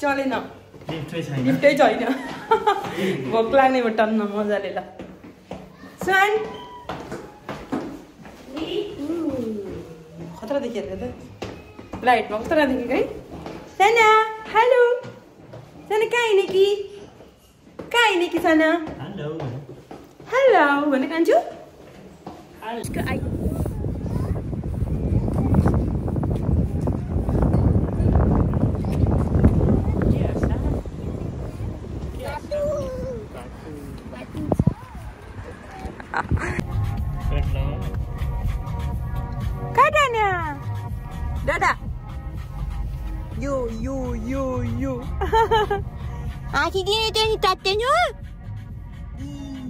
चलेन। लिफ्टै छैन। भोक लाग्ने भयो टन्न मजाले ल स्वान खतरा देखियो अरे त? लाइटमा खतरा देखेको है? साना हेलो। साना कहाँ हिँड्ने कि? कहाँ हिँड्ने कि साना? हेलो। हेलो भने कान्छु? Kadanya. Dada. Yo yo yo yo. Akigine ni tatte no.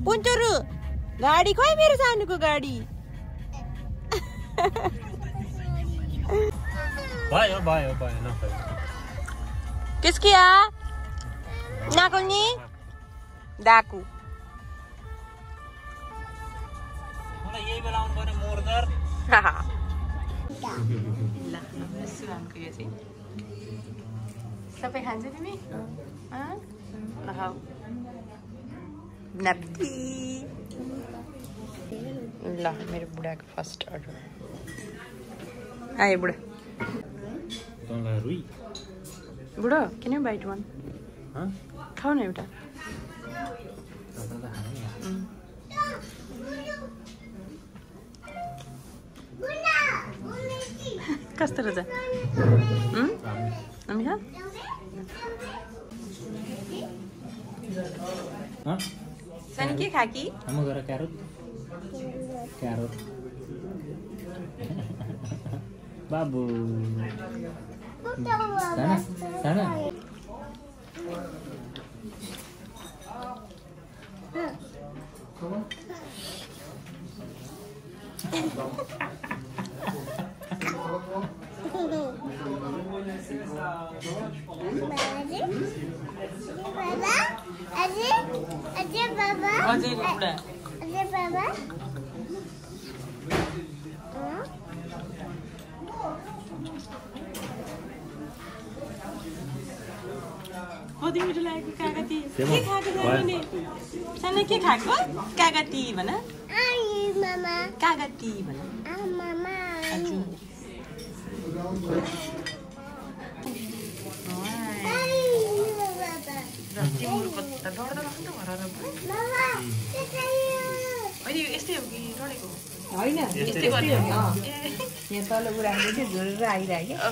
Punchuru. Gadi koi mere saanu ko gadi. Bye bye bye na. Kiskiya? Nakuni? Daku. मलाई यही बेला आउनु पर्ने मोरदर ल सुहानको यो चाहिँ सबै खान्छ तिमी अँ? ल मेरो बुढाको फर्स्ट अर्डर आयो बुढा बुढो किन बाइट वान हँ खाऊ न एउटा तँलाई त खानु नि। उम्. कस्तो रहेछ उम्? अमी खा हँ सानी के अजय बाबा अजय बाबा खुद ही? मिठो लागेको कागती के खाएको नानीले सानो के खाएको कागती भन कागती भन यहाँ तल उडाएको थियो झोरेर आइरहेको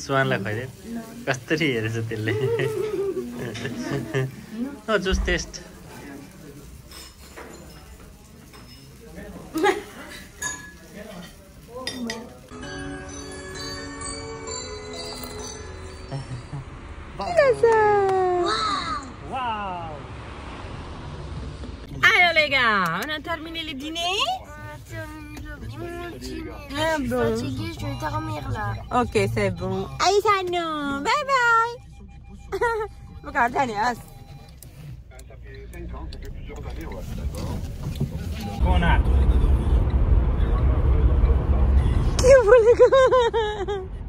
स्वानलाई खुवाइदिए कसरी हेरेछ त्यसले। no, just taste. wow! Wow! Allora, raga, dîner. Ah bon. Je suis fatiguée, je. Ok, c'est bon. Allez, ça nous. Bye bye. Je 5. Conato. Que!